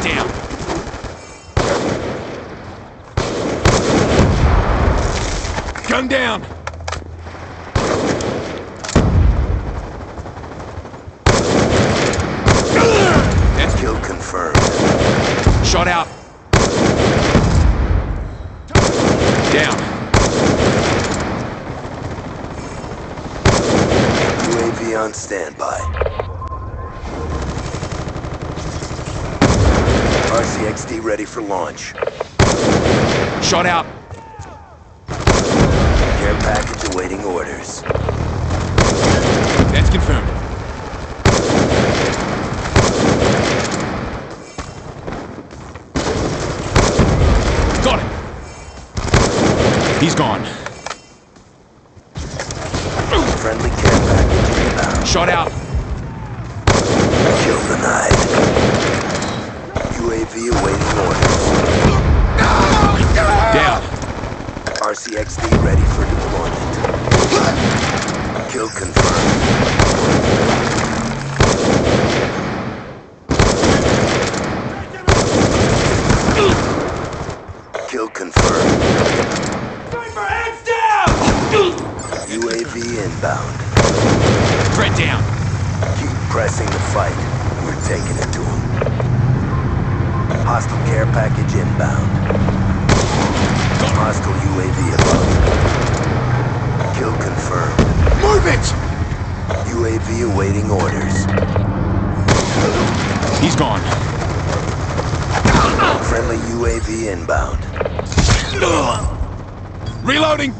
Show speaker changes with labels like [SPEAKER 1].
[SPEAKER 1] Target down. Gun down. That's
[SPEAKER 2] kill confirmed.
[SPEAKER 1] Shot out. Down.
[SPEAKER 2] UAV on standby. RCXD ready for launch.
[SPEAKER 1] Shot out.
[SPEAKER 2] Care package awaiting orders.
[SPEAKER 1] That's confirmed. Got him. He's gone.
[SPEAKER 2] Friendly care package inbound.
[SPEAKER 1] Shot out.
[SPEAKER 2] Kill denied. UAV awaiting orders.
[SPEAKER 1] Down.
[SPEAKER 2] RCXD ready for deployment. Kill confirmed. Kill confirmed. Sniper, heads down! UAV inbound.
[SPEAKER 1] Threat down.
[SPEAKER 2] Keep pressing the fight. We're taking it to him. Hostile care package inbound. Hostile UAV above. Kill confirmed.
[SPEAKER 1] Move it!
[SPEAKER 2] UAV awaiting orders.
[SPEAKER 1] He's gone.
[SPEAKER 2] Friendly UAV inbound.
[SPEAKER 1] Reloading.